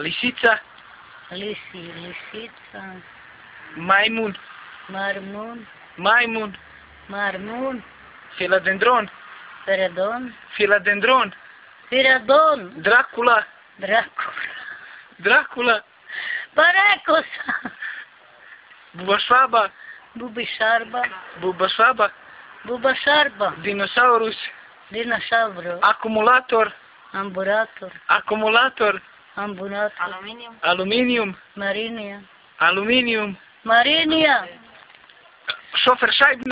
Lisița. Lisi, lisița, Maimun. marmun, Maimun. marmun, Filadendron. peredon, Filadendron. piradon, Dracula. dracul, Dracula. parecosa, Bubașoaba. bubișarba, Bubașoaba. bubașarba, Dinosaurus. dinosaur, Acumulator. amburator, Acumulator. Ambunato. Aluminium. Aluminium. Marínia. Aluminium. Marínia. Schofferscheiben.